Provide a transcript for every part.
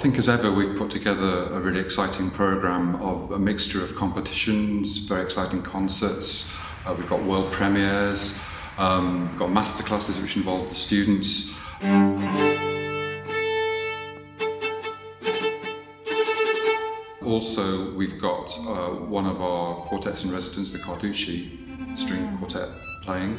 I think as ever, we've put together a really exciting programme of a mixture of competitions, very exciting concerts. Uh, we've got world premieres, um, we've got masterclasses which involve the students. Also, we've got uh, one of our quartets in residence, the Carducci string quartet, playing.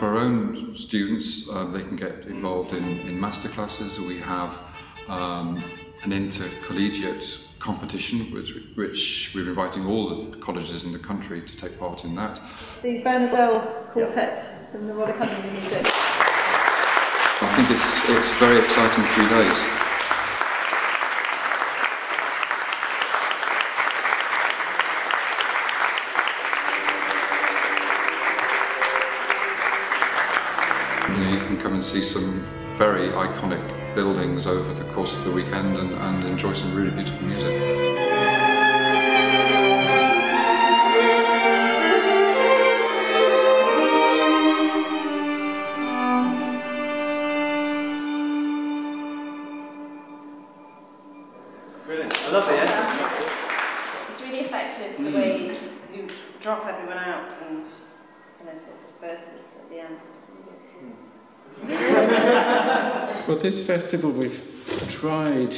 For our own students, uh, they can get involved in, in masterclasses. We have um, an intercollegiate competition, which, which, we're inviting all the colleges in the country to take part in that. It's the Bernardel Quartet yeah. from the Royal Academy of Music. I think it's, it's a very exciting three days. You, know, you can come and see some very iconic buildings over the course of the weekend and, and enjoy some really beautiful music. Brilliant. I love it. It's really effective the way you drop everyone out and and then it disperses at the end. well, this festival we've tried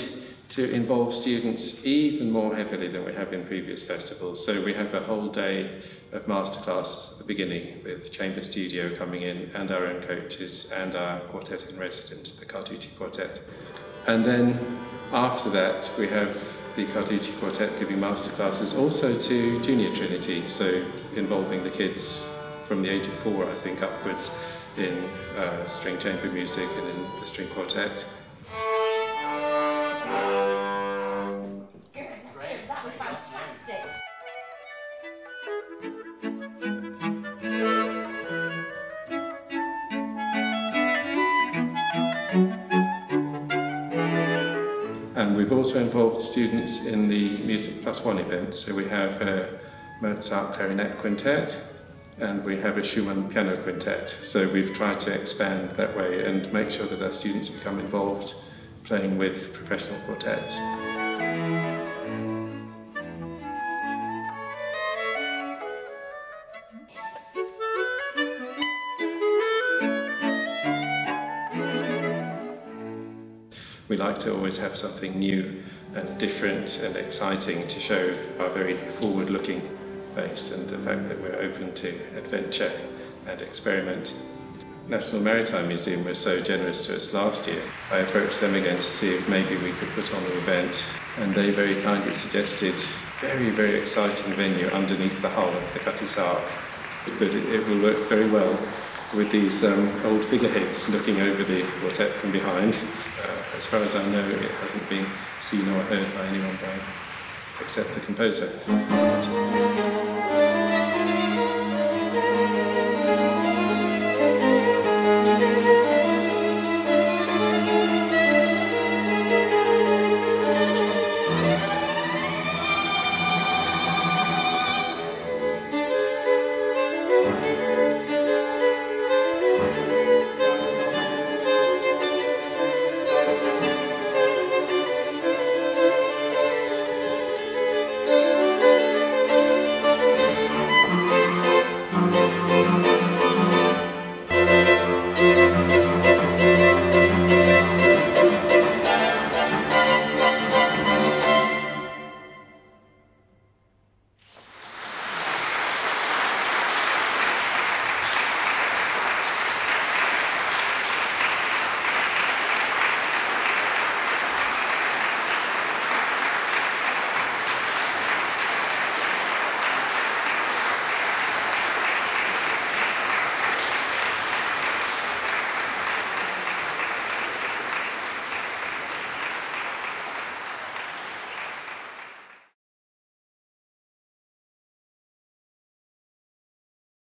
to involve students even more heavily than we have in previous festivals. So we have a whole day of masterclasses at the beginning with Chamber Studio coming in and our own coaches and our quartet in residence, the Carducci Quartet. And then after that we have the Carducci Quartet giving masterclasses also to Junior Trinity, so involving the kids from the age of four, I think, upwards in uh, string chamber music and in the string quartet. That was fantastic. And we've also involved students in the Music Plus One event. So we have a Mozart Clarinet Quintet, and we have a Schumann piano quintet. So we've tried to expand that way and make sure that our students become involved playing with professional quartets. We like to always have something new and different and exciting to show our very forward-looking and the fact that we're open to adventure and experiment. National Maritime Museum was so generous to us last year. I approached them again to see if maybe we could put on an event and they very kindly suggested a very, very exciting venue underneath the hull of the Sark. But it, it, will work very well with these um, old figureheads looking over the quartet from behind. Uh, as far as I know, it hasn't been seen or heard by anyone by except the composer.